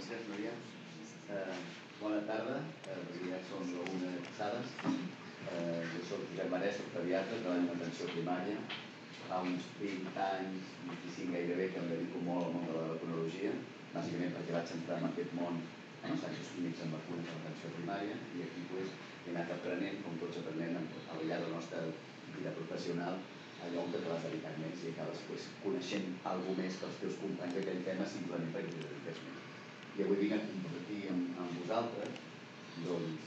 gràcies, Núria. Eh, bona tarda, eh, ja som l'una passades. Eh, jo soc Josep Marès, soc pediatre, treballo en atenció primària. Fa uns 20 anys, 25 gairebé, que em dedico molt al món de la vacunologia, bàsicament perquè vaig entrar en aquest món amb assajos clínics en vacunes a l'atenció primària i aquí pues, he anat aprenent, com tots aprenem al llarg de la nostra vida professional, allò on te l'has dedicat més i acabes pues, coneixent alguna més que els teus companys d'aquell tema simplement perquè t'hi dediques més. I avui vinc a compartir amb, amb vosaltres, doncs,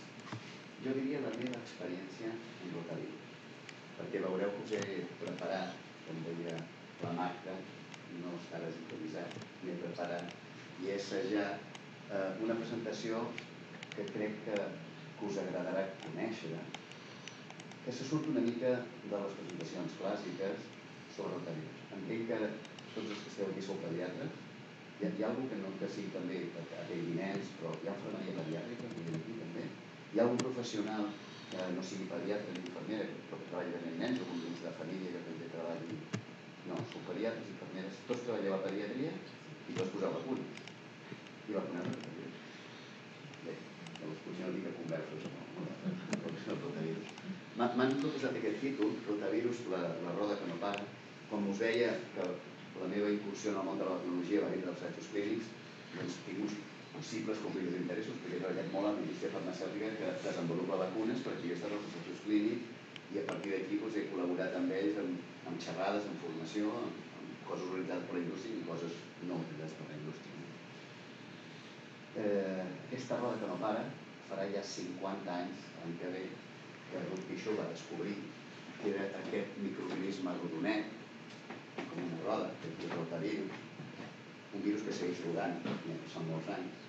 jo diria la meva experiència en Rotary, perquè veureu que us he preparat, com deia la Magda, no estarà improvisat, m'he preparat i he assajat eh, una presentació que crec que, que us agradarà conèixer, que se surt una mica de les presentacions clàssiques sobre el taller. Entenc que tots els que esteu aquí sou pediatres. Hi ha, hi ha algú que no que sigui també que atengui nens, però hi ha infermeria pediàtrica que aquí també. Hi ha algun professional que no sigui pediatre ni infermera, però que treballi amb nens o dins de família que també treballi... No, sou pediatres infermeres, tots treballeu a pediatria i tots poseu vacunes. I vacunar també. Bé, llavors potser conversos, no? no, no, no, no, no, no M'han proposat aquest títol, Rotavirus, la, la roda que no para. Com us deia que la meva incursió en el món de la tecnologia va venir dels assajos clínics, doncs tinc uns possibles conflictes d'interessos, perquè he treballat molt amb la farmacèutica que desenvolupa vacunes per aquí estat als assajos clínics i a partir d'aquí doncs, he col·laborat amb ells amb, amb xerrades, amb formació, amb, amb coses organitzades per la indústria i coses no organitzades per la indústria. Eh, aquesta roda que no para farà ja 50 anys l'any que ve que Ruth Pichot va descobrir que era aquest microorganisme rodonet, com una roda, que és el rotavirus, un virus que segueix rodant, ja són molts anys,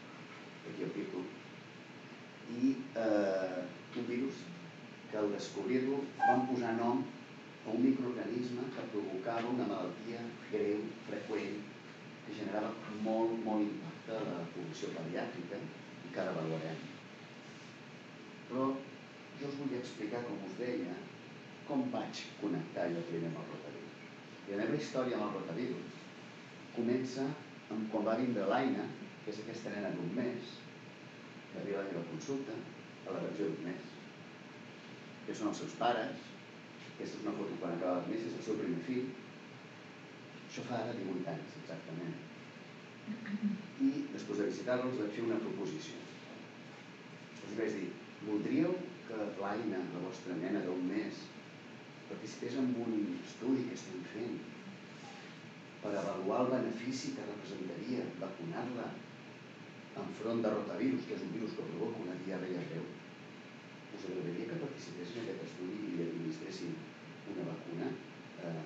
aquí el títol, i eh, un virus que al descobrir-lo van posar nom a un microorganisme que provocava una malaltia greu, freqüent, que generava molt, molt impacte a la població pediàtrica i que ara valorem. Però jo us vull explicar, com us deia, com vaig connectar jo primer amb el rotavirus. I la meva història amb el rotavirus comença amb quan va vindre l'Aina, que és aquesta nena d'un mes, que arriba a la meva consulta, a la revisió d'un mes, que són els seus pares, aquesta és una foto quan acabava el mes, és el seu primer fill, això fa ara 18 anys, exactament. I després de visitar-los vaig fer una proposició. Els vaig dir, voldríeu que l'Aina, la vostra nena d'un mes, participés en un estudi que estem fent per avaluar el benefici que representaria vacunar-la enfront de rotavirus, que és un virus que provoca una diarrea greu. Us agradaria que participés en aquest estudi i li administressin una vacuna eh,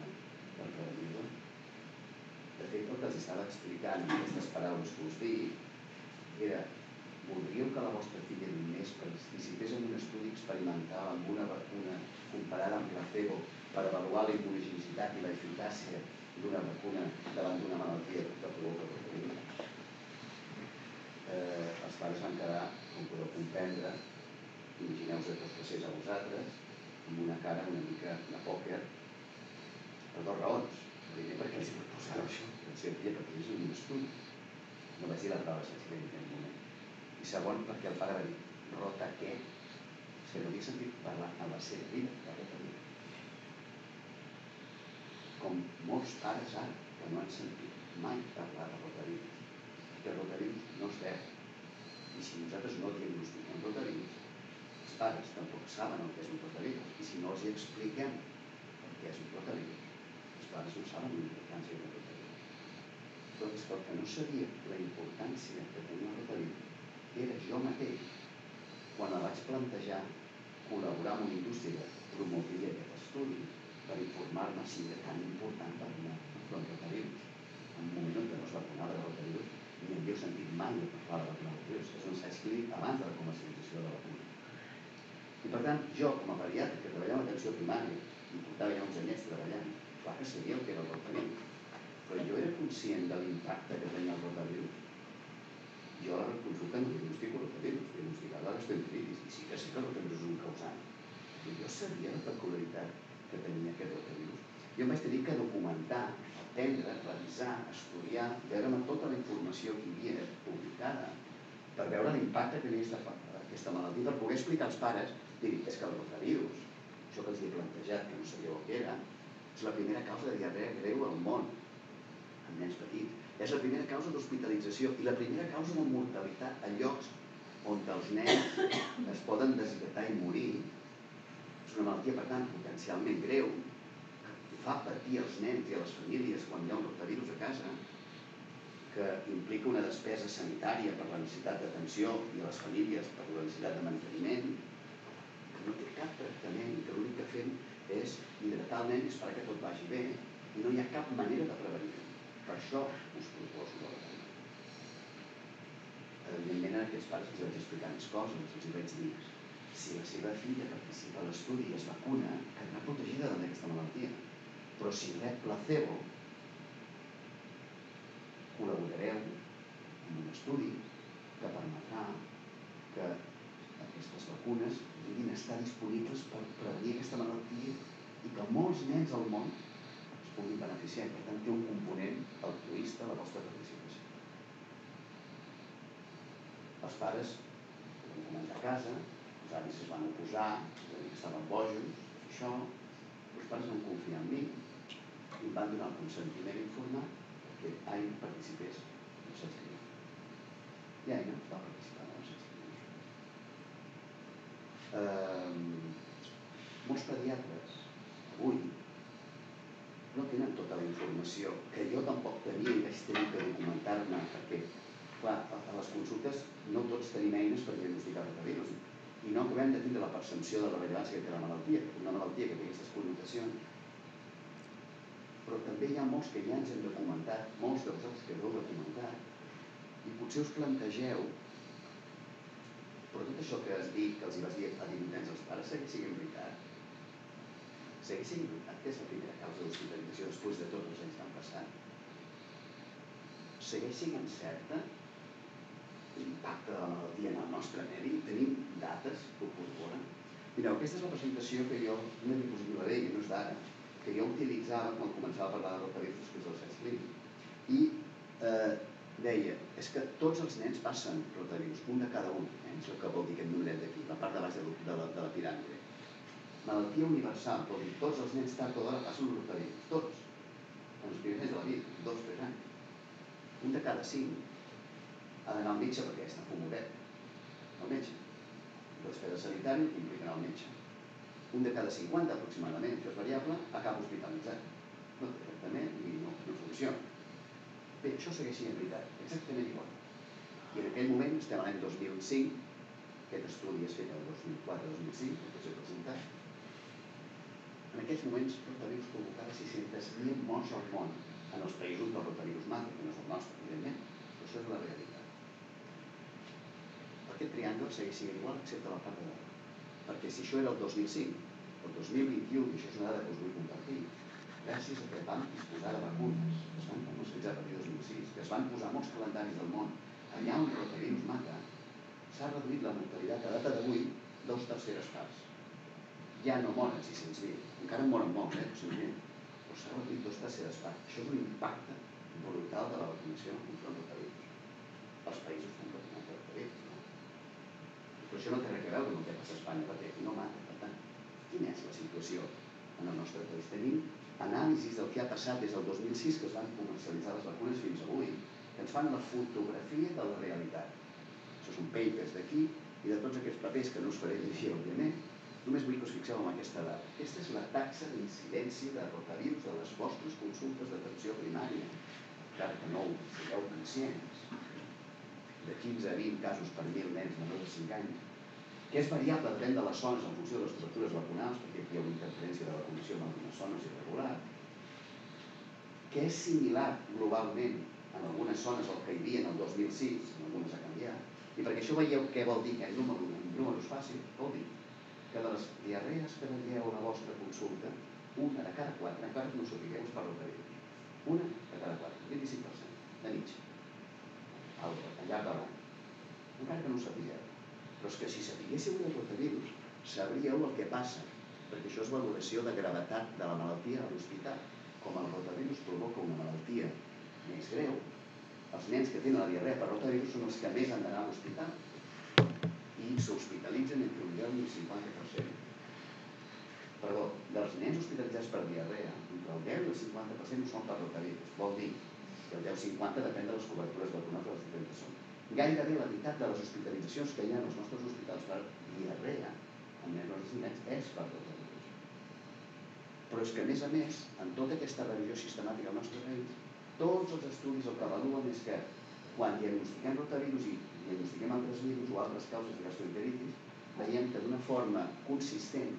per prevenir-la? De fet, el que els estava explicant aquestes paraules que us dic era voldríeu que la vostra filla mes participés en un estudi experimental amb una vacuna comparada amb placebo per avaluar la immunogenicitat i la eficàcia d'una vacuna davant d'una malaltia que provoca virus? Eh, els pares van quedar, com podeu comprendre, imagineu-vos que us passés a vosaltres, amb una cara una mica de pòquer, per dues raons. Primer, perquè els proposava això, que el seu filla participés en un estudi. No vaig dir la paraula sense en aquell moment i segon perquè el pare va dir, rota què? És que no havia sentit parlar a la seva vida de rota vida. Com molts pares ara que no han sentit mai parlar de rotavirus, que rotavirus no es veu. I si nosaltres no diagnostiquem rotavirus, els pares tampoc saben el que és un rotavirus. I si no els hi expliquem el que és un rotavirus, els pares no saben la importància del rotavirus. Doncs el que no sabia la importància que tenia rotavirus era jo mateix, quan la vaig plantejar, col·laborar amb una indústria que promovia aquest estudi per informar-me si era tan important una enfront del rotavirus. En un moment en què no es vacunava de rotavirus, ni havíeu sentit mai de parlar de vacuna de rotavirus, que és un assaig clínic abans de la comercialització de la vacuna. I per tant, jo, com a pediatre que treballava en atenció primària, i portava ja uns anyets treballant, clar que sabia el que era el rotavirus, però jo era conscient de l'impacte que tenia el rotavirus jo a la consulta no diagnostico rotavirus, diagnosticava gastroenteritis, i sí que sé que el rotavirus és un causant. I jo sabia la peculiaritat que tenia aquest rotavirus. jo em vaig tenir que documentar, aprendre, revisar, estudiar, veure'm tota la informació que hi havia publicada per veure l'impacte que havia aquesta malaltia, per poder explicar als pares, dir, és que el rotavirus, això que els he plantejat, que no sabíeu el que era, és la primera causa de diarrea greu al món, en nens petits. És la primera causa d'hospitalització i la primera causa de mortalitat a llocs on els nens es poden deshidratar i morir. És una malaltia, per tant, potencialment greu, que fa patir als nens i a les famílies quan hi ha un rotavirus a casa, que implica una despesa sanitària per la necessitat d'atenció i a les famílies per la necessitat de manteniment, que no té cap tractament, que l'únic que fem és hidratar el nen i esperar que tot vagi bé i no hi ha cap manera de prevenir-ho. Per això us proposo la vacuna. Evidentment, a aquests pares els vaig explicar més coses, els vaig dir si la seva filla participa a l'estudi i es vacuna, quedarà protegida d'aquesta malaltia. Però si rep placebo, col·laborareu en un estudi que permetrà que aquestes vacunes puguin estar disponibles per prevenir aquesta malaltia i que molts nens al món es puguin beneficiar. Per tant, té un component altruista la vostra participació els pares van comentar a casa, els avis es van oposar, és estaven bojos, això, els pares van confiar en mi i em van donar el consentiment informat que Aina participés en els escrits. I Aina va participar en els escrits. Eh, molts pediatres avui no tenen tota la informació que jo tampoc tenia i vaig tenir que documentar-me perquè clar, a les consultes no tots tenim eines per diagnosticar rotavirus i no acabem de tindre la percepció de la rellevància que té la malaltia, una malaltia que té aquestes connotacions. Però també hi ha molts que ja ens hem documentat, molts de vosaltres que heu documentat, i potser us plantegeu però tot això que has dit, que els hi vas dir a 18 anys als pares, segueix sent veritat. És la primera causa d'hospitalització després de tots els anys que han passat. Segueix sent certa l'impacte de la malaltia en el nostre medi, tenim dates que ho corroboren. Mireu, aquesta és la presentació que jo, una diapositiva d'ella, no és d'ara, que jo utilitzava quan començava a parlar de rotavirus després del CES clínic. I eh, deia, és que tots els nens passen rotavirus, un de cada un, eh? el que vol dir aquest numeret d'aquí, la part de baix de, de, la, de la piràmide. Malaltia universal, vol dir tots els nens tard o d'hora passen un rotavirus, tots, en els primers anys de la vida, dos, tres anys. Un de cada cinc ha d'anar al metge perquè està fumoret. El metge. Despesa sanitària implica anar al metge. Un de cada 50 aproximadament, això és variable, acaba hospitalitzat. No té tractament i no, no funciona. Bé, això segueix sent veritat, exactament igual. I en aquell moment, estem a l'any 2005, aquest estudi es fet el 2004-2005, que s'ha presentat, en aquells moments, rotavirus provocava 600.000 morts al món en els països del rotavirus mata, que no és el nostre, evidentment, però això és la realitat aquest triangle segueix sent igual excepte la part de dalt. Perquè si això era el 2005, el 2021, i això és una dada que us vull compartir, gràcies a que vam disposar de vacunes, que es van comercialitzar a partir del 2006, que es van posar molts calendaris del món, allà on el rotavirus mata, s'ha reduït la mortalitat a data d'avui dos terceres parts. Ja no moren 600.000, encara en moren molts, eh, 200.000, però s'ha reduït dos terceres parts. Això és un impacte brutal de la vacunació contra el rotavirus. Els països que han vacunat el rotavirus. Però això no té res a veure amb el que passa a Espanya, perquè aquí no mata. Per tant, quina és la situació en el nostre país? Tenim anàlisis del que ha passat des del 2006, que es van comercialitzar les vacunes fins avui, que ens fan la fotografia de la realitat. Això són papers d'aquí i de tots aquests papers que no us faré llegir, òbviament, només vull que us fixeu en aquesta dada. Aquesta és la taxa d'incidència de rotavirus de les vostres consultes d'atenció primària. Encara que no ho sigueu conscients, de 15 a 20 casos per 1.000 nens menors de 5 anys, que és variable, depèn de les zones en funció de les estructures vacunals, perquè aquí hi ha una interferència de vacunació en algunes zones irregular, que és similar globalment en algunes zones al que hi havia en el 2006, en algunes ha canviat, i perquè això veieu què vol dir aquest número, un números fàcil, vol dir que de les diarrees que veieu a la vostra consulta, una de cada quatre, encara que no sapigueu, és per rotavirus. Una de cada quatre, 25%, de mitja al, al llarg de l'any. Encara que no ho sapigueu. Però és que si sapiguéssiu de rotavirus, sabríeu el que passa perquè això és valoració de gravetat de la malaltia a l'hospital. Com el rotavirus provoca una malaltia més greu, els nens que tenen la diarrea per rotavirus són els que més han d'anar a l'hospital i s'hospitalitzen entre un 10 i un 50%. Perdó, dels nens hospitalitzats per diarrea, entre el 10 i el 50% ho són per rotavirus. Vol dir que el 10-50 depèn de les cobertures vacunals de les diferents zones. Gairebé la meitat de les hospitalitzacions que hi ha als nostres hospitals per diarrea en nens no és per rotavirus. Però és que, a més a més, en tota aquesta revisió sistemàtica al nostre país, tots els estudis el que avaluen és que quan diagnostiquem rotavirus i diagnostiquem altres virus o altres causes de gastroenteritis, veiem que d'una forma consistent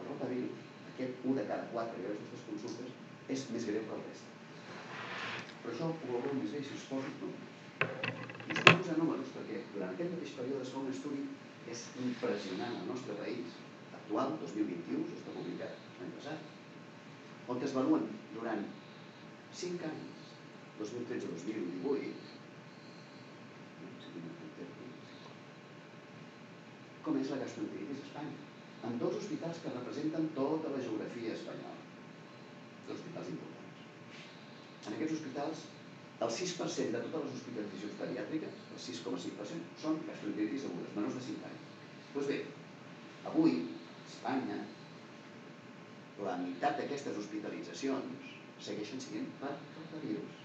el rotavirus, aquest 1 de cada 4 que aquestes consultes, és més greu que el rest. Però això ho veureu més bé si us poso números. I us posar números perquè durant aquest mateix període es fa un estudi que és impressionant al nostre país, actual, 2021, està publicat l'any passat, on es valuen durant 5 anys, 2013-2018, com és la gastroenteritis Espanya, en dos hospitals que representen tota la geografia espanyola, dos hospitals importants. En aquests hospitals, el 6% de totes les hospitalitzacions pediàtriques, el 6,5%, són gastroenteritis agudes, menors de 5 anys. Doncs bé, avui, Espanya, la meitat d'aquestes hospitalitzacions segueixen sent per rotavirus.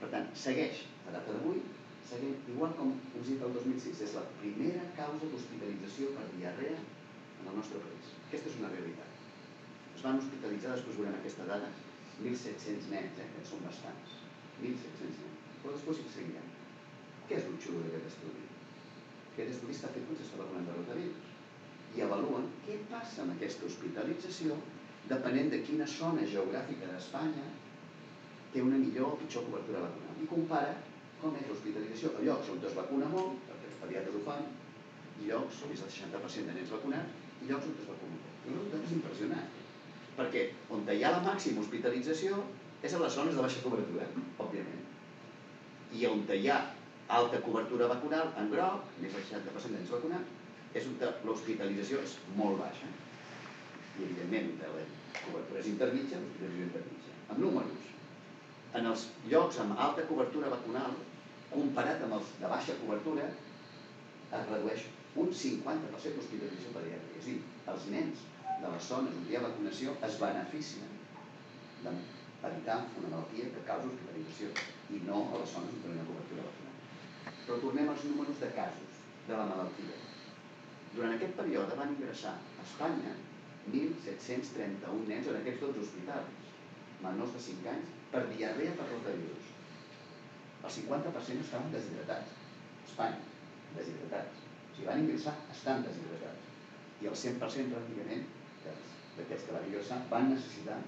Per tant, segueix, a data d'avui, seguim igual com us dit el 2006, és la primera causa d'hospitalització per diarrea en el nostre país. Aquesta és una realitat. Es van hospitalitzar, després veurem aquesta dada, 1.700 nens, eh, que són bastants. 1.700 nens. Però després hi seguirem. Què és el xulo d'aquest estudi? Aquest estudi està fet quan s'està vacunant de rotavirus i avaluen què passa amb aquesta hospitalització depenent de quina zona geogràfica d'Espanya té una millor o pitjor cobertura vacunal. I compara com és l'hospitalització a llocs on es vacuna molt, perquè els pediatres ho fan, llocs és el 60% de nens vacunats i llocs on es vacuna poc. I resultat és impressionant, perquè on hi ha la màxima hospitalització és a les zones de baixa cobertura, òbviament. I on hi ha alta cobertura vacunal, en groc, més del 60% de nens vacunats, és on l'hospitalització és molt baixa. I evidentment, on la cobertura és intermitja, l'hospitalització és intermitja. Amb números, en els llocs amb alta cobertura vacunal, comparat amb els de baixa cobertura, es redueix un 50% l'hospitalització pediàtrica. És a dir, els nens de les zones on hi ha vacunació es beneficien d'evitar una malaltia que causa hospitalització i no a les zones on ha cobertura vacunal. Però tornem als números de casos de la malaltia. Durant aquest període van ingressar a Espanya 1.731 nens en aquests dos hospitals, menors de 5 anys, per diarrea per rotavirus. El 50% estaven deshidratats. Espanya, deshidratats. O sigui, van ingressar, estan deshidratats. I el 100% pràcticament d'aquests que van ingressar van necessitar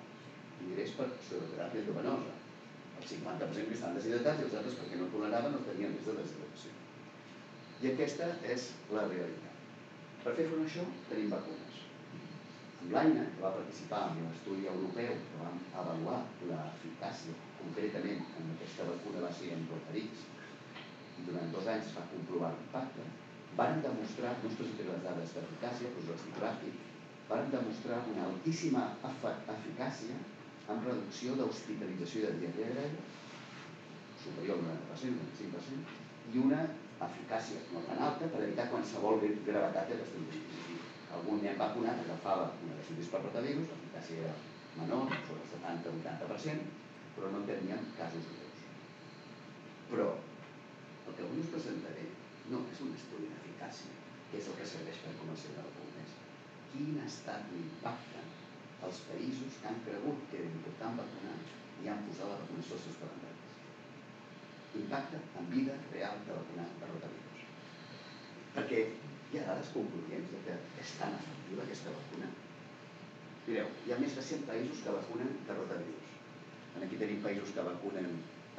ingrés per pseudoteràpia endovenosa. El 50% que estan deshidratats i els altres perquè no toleraven no tenien més de deshidratació. I aquesta és la realitat. Per fer front a això tenim vacunes. Amb l'AINA, que va participar en l'estudi europeu que va avaluar l'eficàcia concretament en aquesta vacuna va ser en Rotarix i durant dos anys va comprovar l'impacte, van demostrar, no us presentaré les dades d'eficàcia, però us les ràpid, van demostrar una altíssima eficàcia en reducció d'hospitalització de diarrea greu, superior al 90%, 95%, i una eficàcia no tan alta per evitar qualsevol gravetat de gastroenteritis algun nen vacunat agafava una gastritis per rotavirus, l'eficàcia era menor, sobre el 70-80%, però no teníem casos greus. Però el que avui us presentaré no és un estudi d'eficàcia, que és el que serveix per comercialitzar la pobresa. Quin ha estat l'impacte als països que han cregut que era important vacunar i han posat la vacunació als seus calendaris. Impacte en vida real de vacunar per rotavirus. Perquè hi ha dades concloents de que és tan efectiva aquesta vacuna. Mireu, hi ha més de 100 països que vacunen de rotavirus. Aquí tenim països que vacunen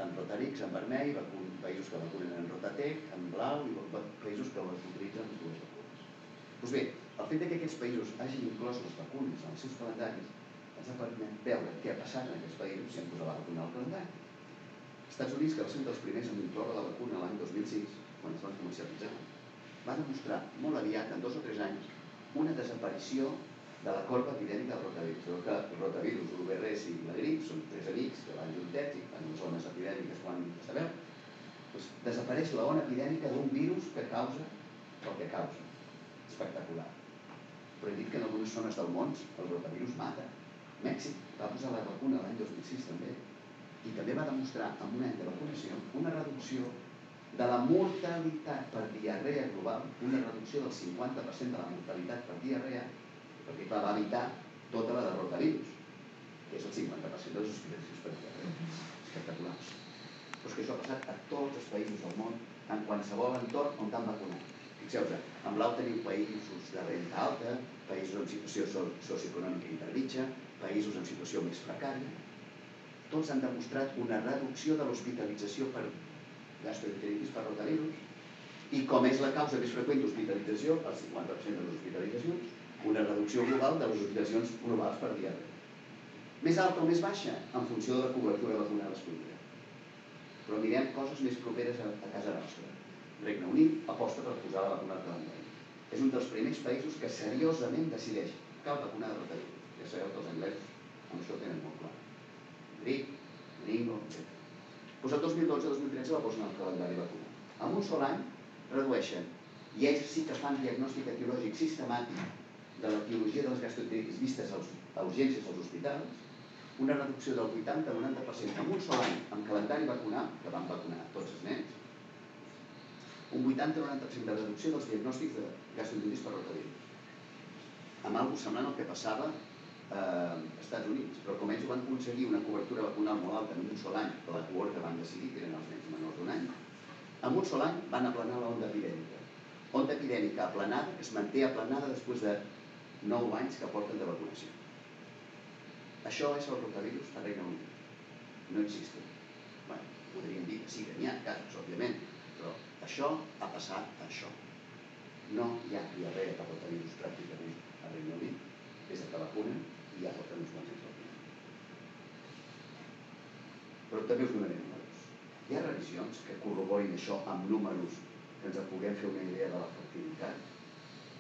en Rotarix, en vermell, països que vacunen en Rotatec, en blau, i països que utilitzen les dues vacunes. Doncs bé, el fet que aquests països hagin inclòs les vacunes en els seus calendaris ens ha permès veure què ha passat en aquests països si han posat la vacuna al calendari. Els Estats Units, que va ser un dels primers en incloure la vacuna l'any 2006, quan es van comercialitzar, va demostrar molt aviat, en dos o tres anys, una desaparició de la corba epidèmica del rotavirus. Que el rotavirus, l'UVRS i la grip són tres amics que van juntets i fan zones epidèmiques quan sabeu. Doncs desapareix la ona epidèmica d'un virus que causa el que causa. Espectacular. Però he dit que en algunes zones del món el rotavirus mata. Mèxic va posar la vacuna l'any 2006 també i també va demostrar amb un any de vacunació una reducció de la mortalitat per diarrea global, una reducció del 50% de la mortalitat per diarrea, perquè clar, va evitar tota la de rotavirus, que és el 50% de les hospitalitzacions per diarrea. Espectacular. Però és que això ha passat a tots els països del món, en qualsevol entorn on t'han vacunat. Fixeu-vos, amb blau teniu països de renta alta, països en situació socioeconòmica intermitja, països en situació més precària. Tots han demostrat una reducció de l'hospitalització per gastroenteritis per rotavirus, i com és la causa més freqüent d'hospitalització, el 50% de les hospitalitzacions, una reducció global de les hospitalitzacions globals per diarrea. Més alta o més baixa, en funció de la cobertura vacunal escollida. Però mirem coses més properes a, a casa nostra. Regne Unit aposta per posar la vacuna al calendari. És un dels primers països que seriosament decideix cal vacunar de rotavirus. Ja sabeu que els anglesos amb això tenen molt clar. Grip, lingo, etc. Doncs el 2012-2013 la posen al calendari vacunal. En un sol any redueixen, i ells sí que fan diagnòstic etiològic sistemàtic de l'etiologia de les vistes als, a urgències als hospitals, una reducció del 80-90% en un sol any amb calendari vacunal, que van vacunar tots els nens, un 80-90% de reducció dels diagnòstics de gastroenteritis per rotavirus. Amb alguna semblant el que passava eh, Estats Units, però com ells van aconseguir una cobertura vacunal molt alta en un sol any, la cohort que van decidir, que eren els nens menors d'un any, en un sol any van aplanar l'onda epidèmica. Onda epidèmica aplanada, que es manté aplanada després de 9 anys que porten de vacunació. Això és el rotavirus a Regne Unit. No existe. Bueno, podríem dir que sí que n'hi ha casos, òbviament, però això ha passat això. No hi ha diarrea per rotavirus pràcticament a Regne Unit des de que vacunen i ja porten uns quants anys. Però també us donaré números. Hi ha revisions que corroborin això amb números que ens puguem fer una idea de l'efectivitat.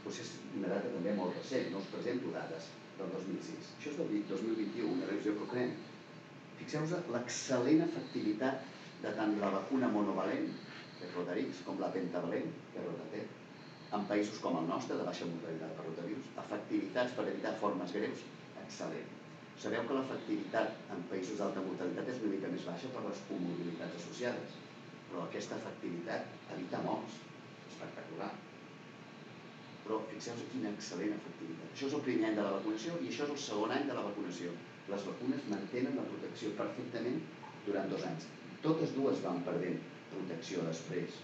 Doncs és una data també molt recent, no us presento dades del 2006. Això és del 2021, una revisió que creen. Fixeu-vos l'excel·lent efectivitat de tant la vacuna monovalent, és Rotarix, com la pentavalent, que és Rotatet, en països com el nostre, de baixa mortalitat per rotavirus, efectivitats per evitar formes greus, excel·lent. Sabeu que l'efectivitat en països d'alta mortalitat és una mica més baixa per les comorbilitats associades, però aquesta efectivitat evita morts, espectacular. Però fixeu-vos quina excel·lent efectivitat. Això és el primer any de la vacunació i això és el segon any de la vacunació. Les vacunes mantenen la protecció perfectament durant dos anys. Totes dues van perdent protecció després.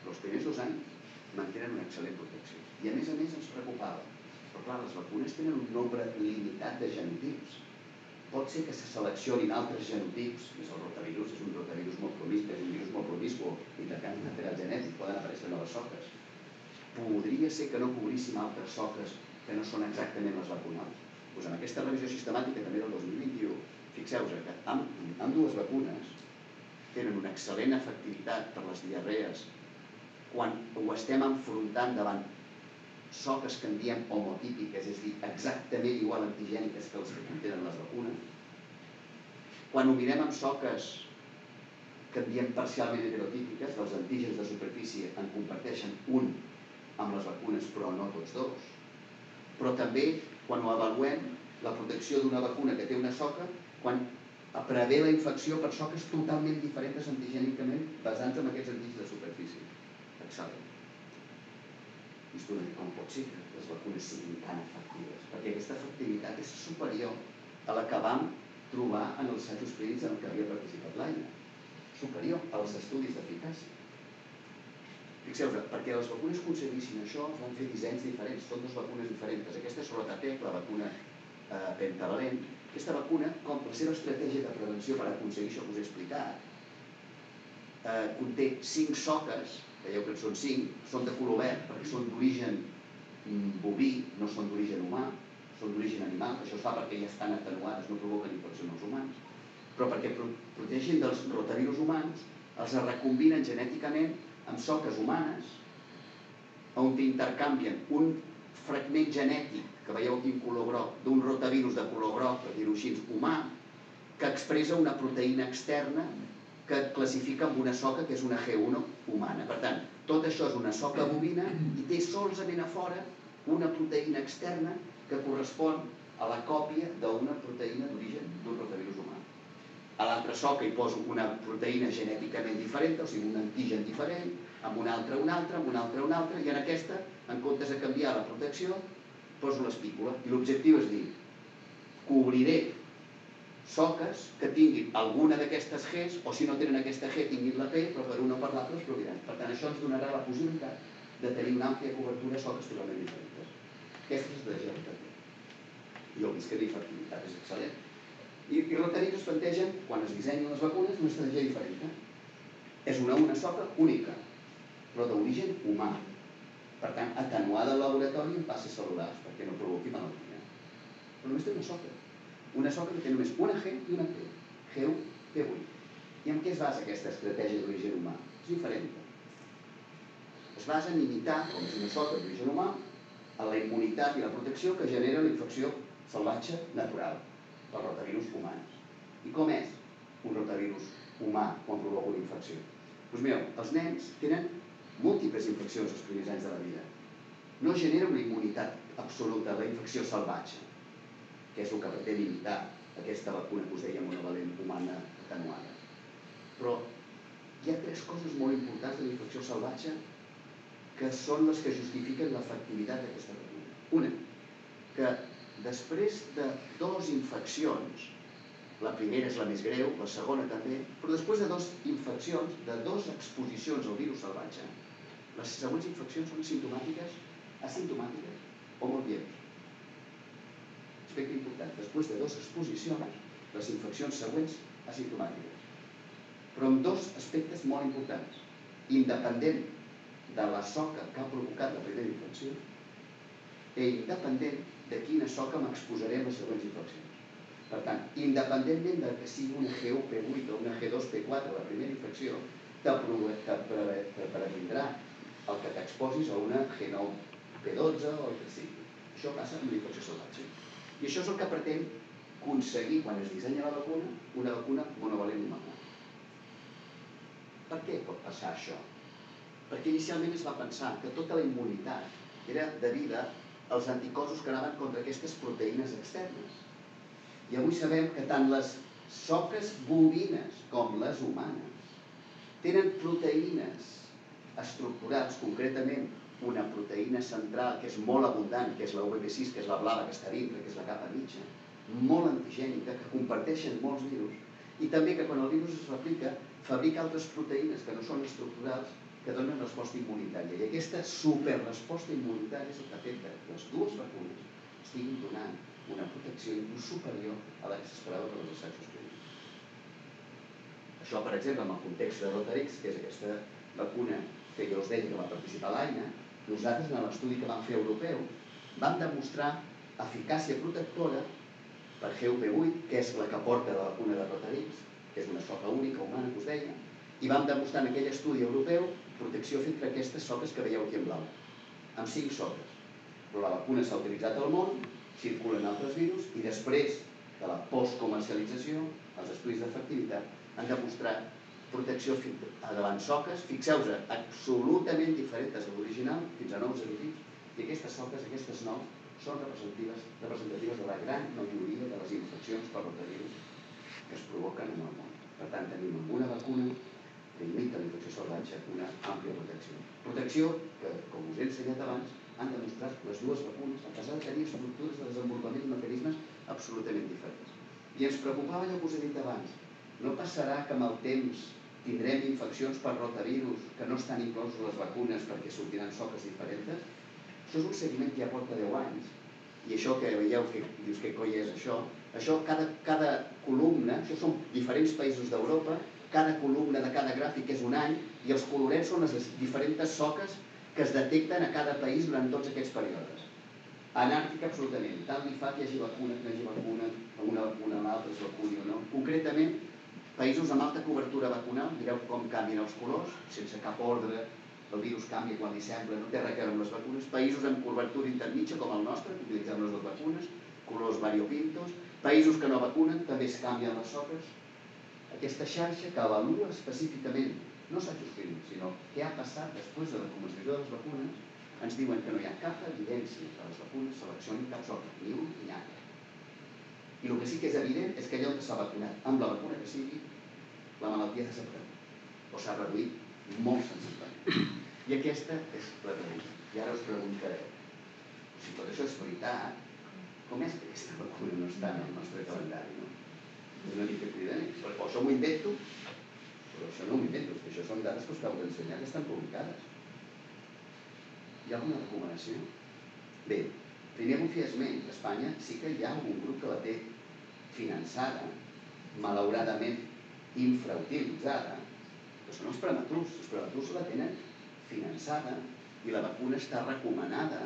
Però els primers dos anys mantenen una excel·lent protecció. I a més a més ens preocupava. Però clar, les vacunes tenen un nombre limitat de genotips. Pot ser que se seleccionin altres genotips, és el rotavirus, és un rotavirus molt promiscu, és un virus molt promiscu, intercanvi material genètic, poden aparèixer noves soques. Podria ser que no cobríssim altres soques que no són exactament les vacunals. Doncs en aquesta revisió sistemàtica també del 2021, fixeu-vos que amb, amb dues vacunes tenen una excel·lent efectivitat per les diarrees quan ho estem enfrontant davant soques que en diem homotípiques, és a dir, exactament igual antigèniques que les que contenen les vacunes, quan ho mirem amb soques que en diem parcialment heterotípiques, que els antígens de superfície en comparteixen un amb les vacunes, però no tots dos, però també quan ho avaluem la protecció d'una vacuna que té una soca, quan prevé la infecció per soques totalment diferents antigènicament basant en aquests antígens de superfície excel·lent. I dir com pot ser que les vacunes siguin tan efectives? Perquè aquesta efectivitat és superior a la que vam trobar en els assajos clínics en què havia participat l'AINA. Superior als estudis d'eficàcia. Fixeu-vos, perquè les vacunes aconseguissin això, van fer dissenys diferents, són dues vacunes diferents. Aquesta és Rotatec, la vacuna eh, pentavalent. Aquesta vacuna, com la seva estratègia de prevenció per aconseguir això que us he explicat, eh, conté cinc soques veieu que en són cinc, són de color verd perquè són d'origen mm, boví, no són d'origen humà, són d'origen animal, això es fa perquè ja estan atenuades, no provoquen infecció els humans, però perquè protegin dels rotavirus humans, els recombinen genèticament amb soques humanes, on intercanvien un fragment genètic, que veieu aquí en color groc, d'un rotavirus de color groc, per dir-ho així, humà, que expressa una proteïna externa que et classifica amb una soca que és una G1 humana. Per tant, tot això és una soca bovina i té solament a fora una proteïna externa que correspon a la còpia d'una proteïna d'origen d'un rotavirus humà. A l'altra soca hi poso una proteïna genèticament diferent, o sigui, un antigen diferent, amb una altra una altra, amb una altra una altra, i en aquesta, en comptes de canviar la protecció, poso l'espícula. I l'objectiu és dir, cobriré soques que tinguin alguna d'aquestes Gs, o si no tenen aquesta G, tinguin la P, però per una o per l'altra es proviran. Per tant, això ens donarà la possibilitat de tenir una àmplia cobertura de soques totalment diferents. Aquesta és de també. Jo he vist que la infertilitat és excel·lent. I, i Rotary es plantegen, quan es dissenyen les vacunes, una estratègia diferent. És una una soca única, però d'origen humà. Per tant, atenuada al laboratori en passes cel·lulars, perquè no provoqui malaltia. Però només té una soca una soca que té només una G i una P, G1, P8. I en què es basa aquesta estratègia d'origen humà? És diferent. Es basa en imitar, com és una soca d'origen humà, a la immunitat i la protecció que genera la infecció salvatge natural, els rotavirus humans. I com és un rotavirus humà quan provoca una infecció? Doncs mireu, els nens tenen múltiples infeccions els primers anys de la vida. No genera una immunitat absoluta a la infecció salvatge que és el que pretén imitar aquesta vacuna que us deia monovalent humana atenuada. Però hi ha tres coses molt importants de la infecció salvatge que són les que justifiquen l'efectivitat d'aquesta vacuna. Una, que després de dues infeccions, la primera és la més greu, la segona també, però després de dues infeccions, de dues exposicions al virus salvatge, les següents infeccions són asimptomàtiques, asimptomàtiques o molt lleus aspecte important. Després de dues exposicions, les infeccions següents asimptomàtiques. Però amb dos aspectes molt importants. Independent de la soca que ha provocat la primera infecció i independent de quina soca m'exposaré en les següents infeccions. Per tant, independentment de que sigui una G1P8 o una G2P4 la primera infecció, te previndrà el que t'exposis a una G9P12 o el que sigui. Això passa amb la infecció salvatge. I això és el que pretén aconseguir, quan es dissenya la vacuna, una vacuna monovalent humana. Per què pot passar això? Perquè inicialment es va pensar que tota la immunitat era devida als anticossos que anaven contra aquestes proteïnes externes. I avui sabem que tant les soques bovines com les humanes tenen proteïnes estructurals, concretament una proteïna central que és molt abundant, que és la UVB6, que és la blava que està dintre, que és la capa mitja, molt antigènica, que comparteixen molts virus, i també que quan el virus es replica, fabrica altres proteïnes que no són estructurals que donen resposta immunitària. I aquesta superresposta immunitària és el que ha que les dues vacunes estiguin donant una protecció inclús superior a la que s'esperava per als assajos clínics. Això, per exemple, en el context de Rotarix, que és aquesta vacuna que jo us deia que va participar l'AINA, nosaltres, en l'estudi que vam fer europeu, vam demostrar eficàcia protectora per GUP8, que és la que porta la vacuna de Rotarix, que és una soca única humana, que us deia, i vam demostrar en aquell estudi europeu protecció entre aquestes soques que veieu aquí en blau, amb cinc soques. Però la vacuna s'ha utilitzat al món, circulen altres virus, i després de la postcomercialització, els estudis d'efectivitat han demostrat protecció davant soques, fixeu-vos, absolutament diferents de l'original, fins a nous serotits, i aquestes soques, aquestes nous, són representatives, representatives de la gran majoria de les infeccions per rotavirus que es provoquen en el món. Per tant, tenim una vacuna que imita la infecció salvatge una àmplia protecció. Protecció que, com us he ensenyat abans, han demostrat les dues vacunes, a pesar de tenir estructures de desenvolupament i mecanismes absolutament diferents. I ens preocupava allò que us he dit abans. No passarà que amb el temps tindrem infeccions per rotavirus que no estan inclosos les vacunes perquè sortiran soques diferents. Això és un seguiment que ja porta 10 anys. I això que veieu, que dius que coi és això, això cada, cada columna, això són diferents països d'Europa, cada columna de cada gràfic és un any i els colorets són les diferents soques que es detecten a cada país durant tots aquests períodes. Anàrquica absolutament, tant li fa que hi hagi vacuna, que hi hagi vacuna, una vacuna a l'altra es vacuni o no. Concretament, Països amb alta cobertura vacunal, mireu com canvien els colors, sense cap ordre, el virus canvia quan li sembla, no té res a veure amb les vacunes. països amb cobertura intermitja com el nostre, utilitzem les dues vacunes, colors variopintos, països que no vacunen, també es canvien les soques. Aquesta xarxa que avalua específicament, no s'ajustin, sinó què ha passat després de la comercialització de les vacunes, ens diuen que no hi ha cap evidència que les vacunes seleccionin cap soca, ni un ni altre. I el que sí que és evident és que allò que s'ha vacunat amb la vacuna que sigui, la malaltia s'ha separat o s'ha reduït molt sensiblement. I aquesta és la pregunta. I ara us preguntareu, si tot això és veritat, com és que aquesta vacuna no està en el nostre calendari, no? És una mica cridaner. O això m'ho invento, però això no m'ho invento, això són dades que us acabo d'ensenyar que estan publicades. Hi ha alguna recomanació? Bé, primer fer esment, a Espanya sí que hi ha algun grup que la té finançada, malauradament infrautilitzada, que són els prematurs. Els prematurs la tenen finançada i la vacuna està recomanada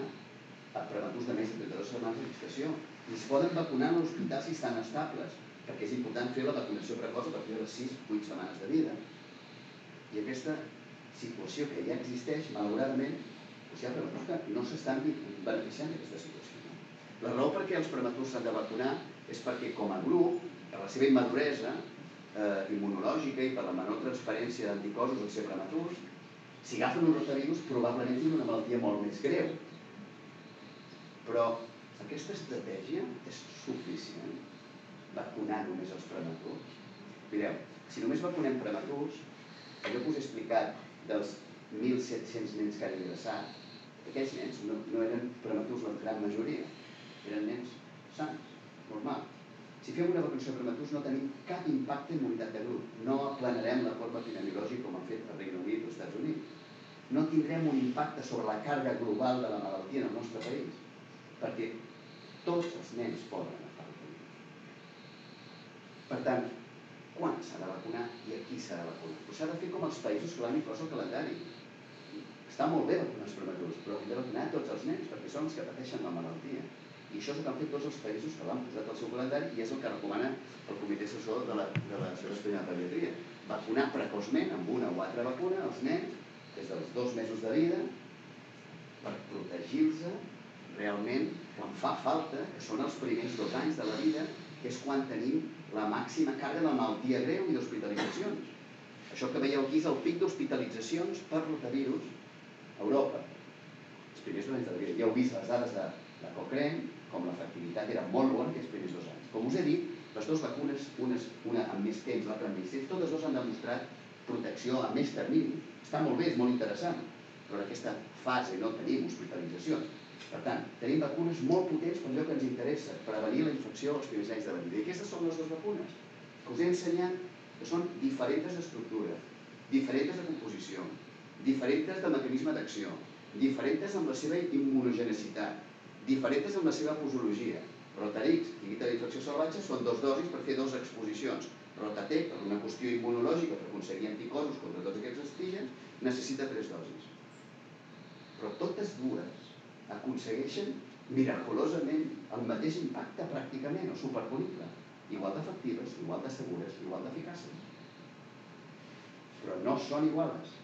a prematurs de més de 32 setmanes de gestació. I es poden vacunar en l'hospital si estan estables, perquè és important fer la vacunació precoç a partir de les 6-8 setmanes de vida. I aquesta situació que ja existeix, malauradament, doncs ha prematurs que no s'estan beneficiant d'aquesta situació. No? La raó per què els prematurs s'han de vacunar és perquè com a grup, per la seva immaduresa eh, immunològica i per la menor transferència d'anticossos al ser prematurs, si agafen un rotavirus probablement tenen una malaltia molt més greu. Però aquesta estratègia és suficient vacunar només els prematurs? Mireu, si només vacunem prematurs, allò que us he explicat dels 1.700 nens que han ingressat, aquests nens no, no eren prematurs la gran majoria, eren nens sants, normals. Si fem una vacunació prematurs no tenim cap impacte en immunitat de grup. No aplanarem la corba epidemiològica com han fet el Regne Unit o els Estats Units. No tindrem un impacte sobre la càrrega global de la malaltia en el nostre país, perquè tots els nens poden. Per tant, quan s'ha de vacunar i a qui s'ha de vacunar? Pues s'ha de fer com els països que l'han inclòs al calendari. Està molt bé vacunar els prematurs, però hem de vacunar tots els nens perquè són els que pateixen la malaltia. I això és el que han fet tots els països que l'han posat al seu calendari i és el que recomana el comitè assessor de la, de la Espanyola de Pediatria. Vacunar precoçment amb una o altra vacuna als nens des dels dos mesos de vida per protegir-los realment quan fa falta, que són els primers dos anys de la vida, que és quan tenim la màxima càrrega de malaltia greu i d'hospitalitzacions. Això que veieu aquí és el pic d'hospitalitzacions per rotavirus a Europa. Els primers dos anys de la vida. Ja heu vist les dades de, de Cochrane, com l'efectivitat era molt bona aquests primers dos anys. Com us he dit, les dues vacunes, unes, una amb més temps, l'altra amb més temps, totes dues han demostrat protecció a més termini. Està molt bé, és molt interessant, però en aquesta fase no tenim hospitalitzacions. Per tant, tenim vacunes molt potents per allò que ens interessa, prevenir la infecció als primers anys de la vida. I aquestes són les dues vacunes que us he ensenyat, que són diferents d'estructura, diferents de composició, diferents de mecanisme d'acció, diferents amb la seva immunogenicitat, diferents amb la seva posologia. Rotarix i guita d'infecció salvatge són dos dosis per fer dues exposicions. Rotatec, per una qüestió immunològica, per aconseguir anticorsos contra tots aquests antígens, necessita tres dosis. Però totes dues aconsegueixen miraculosament el mateix impacte pràcticament, o superponible. Igual d'efectives, igual de segures, igual d'eficaces. Però no són iguales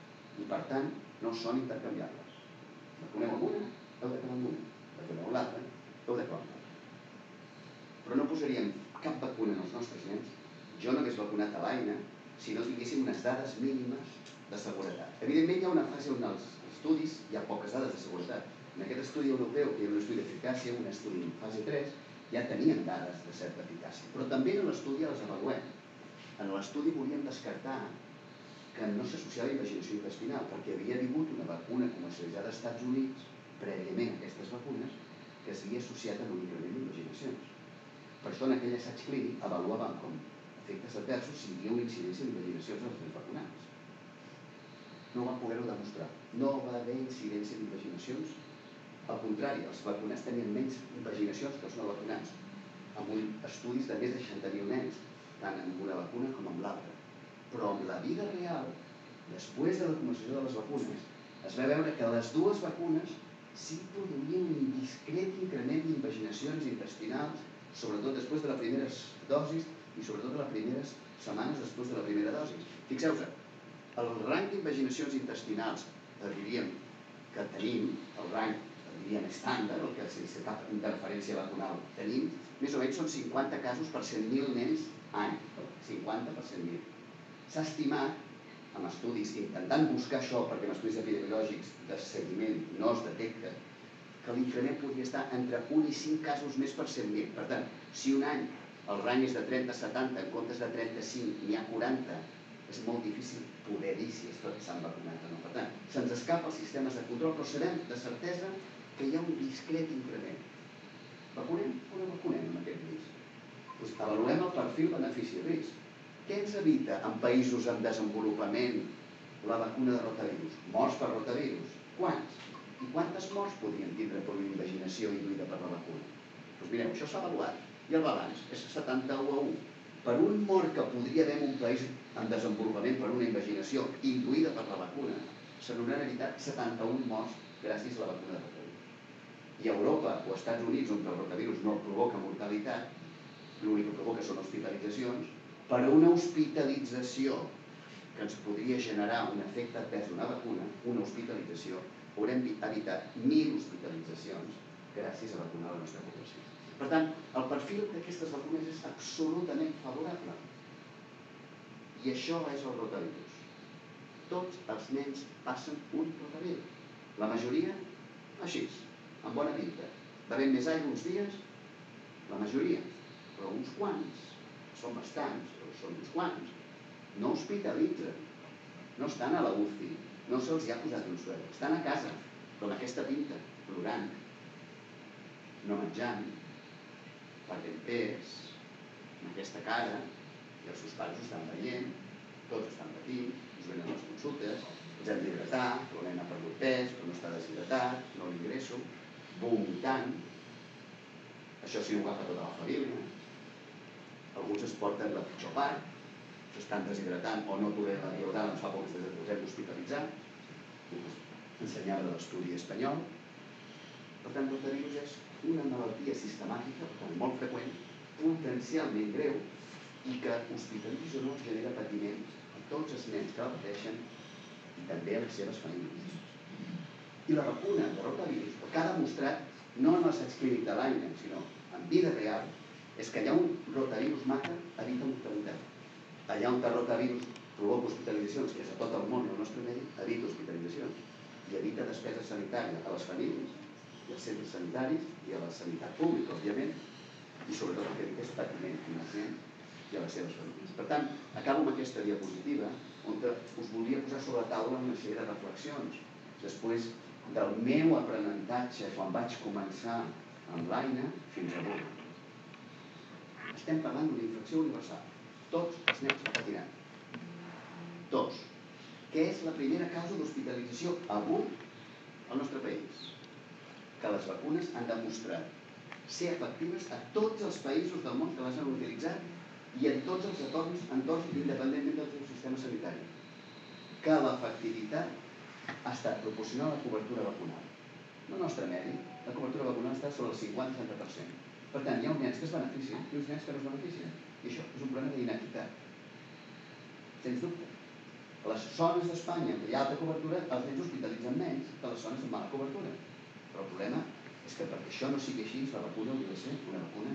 i per tant no són intercanviables. Vacunem amb una, heu d'acabar amb una vacuneu l'altra, heu de clau Però no posaríem cap vacuna en els nostres nens, jo no hagués vacunat a l'AINA, si no tinguéssim unes dades mínimes de seguretat. Evidentment hi ha una fase on els estudis hi ha poques dades de seguretat. En aquest estudi europeu, que era un estudi d'eficàcia, un estudi en fase 3, ja tenien dades de certa eficàcia. Però també en l'estudi les avaluem. En l'estudi volíem descartar que no s'associava a imaginació intestinal, perquè havia hagut una vacuna comercialitzada als Estats Units prèviament aquestes vacunes que s'havia associat amb un increment d'imaginacions. Per això en aquell assaig clínic avaluàvem com efectes adversos si hi havia una incidència d'imaginacions als nens vacunats. No van poder-ho demostrar. No va haver incidència d'imaginacions. Al contrari, els vacunats tenien menys imaginacions que els no vacunats, amb estudis de més de 60.000 nens, tant amb una vacuna com amb l'altra. Però amb la vida real, després de la comercialització de les vacunes, es va veure que les dues vacunes sí produïen un discret increment d'imaginacions intestinals, sobretot després de les primeres dosis i sobretot de les primeres setmanes després de la primera dosi. Fixeu-vos, el rang d'imaginacions intestinals, diríem, que tenim, el rang, diem estàndard, el que sense cap interferència vacunal tenim, més o menys són 50 casos per 100.000 nens any. 50 per 100.000. S'ha estimat, amb estudis, intentant buscar això, perquè amb estudis epidemiològics de seguiment no es detecta, que l'increment podria estar entre 1 i 5 casos més per 100.000. Per tant, si un any el rang és de 30 a 70, en comptes de 35 n'hi ha 40, és molt difícil poder dir si tots s'han vacunat o no. Per tant, se'ns escapa els sistemes de control, però sabem de certesa que hi ha un discret increment. Vacunem o no vacunem amb aquest risc? Doncs avaluem el perfil benefici-risc. Què ens evita en països en desenvolupament la vacuna de rotavirus? Morts per rotavirus. Quants? I quantes morts podrien tindre per una invaginació induïda per la vacuna? Doncs mireu, això s'ha avaluat i el balanç és 71 a 1. Per un mort que podria haver en un país en desenvolupament per una imaginació induïda per la vacuna, se n'hauran evitat 71 morts gràcies a la vacuna de rotavirus. I a Europa o als Estats Units, on el rotavirus no provoca mortalitat, l'únic que provoca són hospitalitzacions, per a una hospitalització que ens podria generar un efecte advers d'una vacuna, una hospitalització, haurem evitat 1.000 hospitalitzacions gràcies a vacunar la nostra població. Per tant, el perfil d'aquestes vacunes és absolutament favorable. I això és el rotavirus. Tots els nens passen un rotavirus. La majoria, així, amb bona pinta. Bevent més aigua uns dies, la majoria, però uns quants, són bastants, però són uns quants, no hospitalitzen, no estan a la UCI, no se'ls ha posat un suel, estan a casa, però amb aquesta pinta, plorant, no menjant, perdent pes, amb aquesta cara, i els seus pares ho estan veient, tots estan patint, us venen les consultes, ens hem d'hidratar, però nen ha perdut pes, però no està deshidratat, no l'ingresso, vomitant, això sí ho agafa tota la família, alguns es porten la pitjor part, s'estan deshidratant o no toleren la diodal, ens fa poc que ens hem d'hospitalitzar, ensenyava de l'estudi espanyol, per tant, virus és una malaltia sistemàtica, per tant, molt freqüent, potencialment greu, i que hospitalitza o no genera patiment a tots els nens que la pateixen i també a les seves famílies. I la vacuna de rotavirus, el que ha demostrat, no en l'assaig clínic de l'any, sinó en vida real, és que allà on rotavirus mata, evita mortalitat. Allà on el rotavirus provoca hospitalitzacions, que és a tot el món, el nostre medi, evita hospitalitzacions i evita despesa sanitària a les famílies i als centres sanitaris i a la sanitat pública, òbviament, i sobretot el que dic és patiment financer i a les seves famílies. Per tant, acabo amb aquesta diapositiva on us volia posar sobre la taula una sèrie de reflexions després del meu aprenentatge quan vaig començar amb l'AINA fins avui. Estem parlant d'una infecció universal. Tots els nens patiran. Tots. Què és la primera causa d'hospitalització avui al nostre país? que les vacunes han demostrat ser efectives a tots els països del món que les han utilitzat i en tots els entorns, entorns independentment del seu sistema sanitari. Que l'efectivitat ha estat proporcional a la cobertura vacunal. No nostre medi, la cobertura vacunal està sobre el 50-60%. Per tant, hi ha uns nens que es beneficien i uns nens que no es beneficien. I això és un problema d'inequitat. Sens dubte. A les zones d'Espanya amb hi ha alta cobertura, els nens hospitalitzen menys que les zones amb mala cobertura. Però el problema és que perquè això no sigui així, la vacuna hauria de ser una vacuna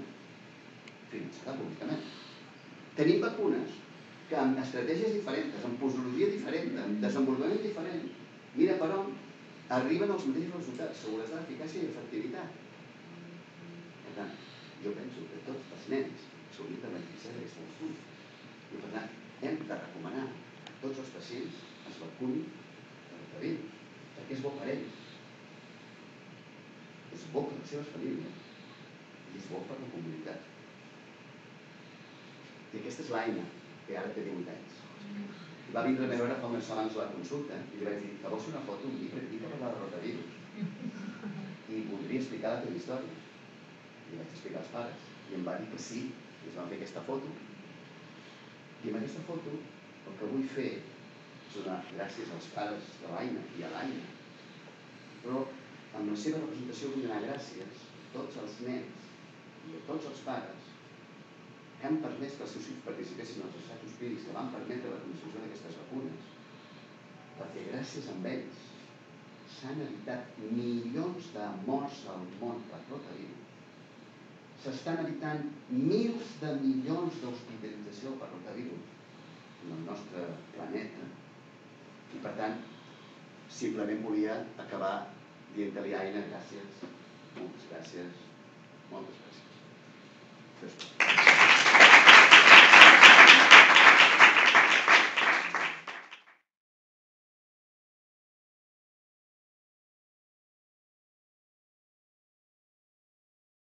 finançada públicament. Tenim vacunes que amb estratègies diferents, amb posologia diferent, amb desenvolupament diferent, mira per on arriben els mateixos resultats, seguretat, eficàcia i efectivitat. Per tant, jo penso que tots els nens s'haurien de beneficiar d'aquesta vacuna. I per tant, hem de recomanar a tots els pacients es vacunin per el virus, perquè és bo per ells és bo per les seves famílies i és bo per la comunitat. I aquesta és l'Aina, que ara té 18 anys. Va vindre a veure fa unes setmanes a la consulta. I li vaig dir que vols fer una foto un llibre? Que dic parlar de rotavirus i voldria explicar la teva història. I vaig explicar als pares. I em va dir que sí, i es van fer aquesta foto. I amb aquesta foto el que vull fer és donar gràcies als pares de l'Aina i a l'Aina, però amb la seva representació vull donar gràcies a tots els nens i a tots els pares que han permès que els seus fills participessin als assajos clínics que van permetre la construcció d'aquestes vacunes, perquè gràcies a ells s'han evitat milions de morts al món per rotavirus. S'estan evitant mils de milions d'hospitalització per rotavirus en el nostre planeta. I per tant, simplement volia acabar dient-li Aina, gràcies, moltes gràcies, moltes gràcies.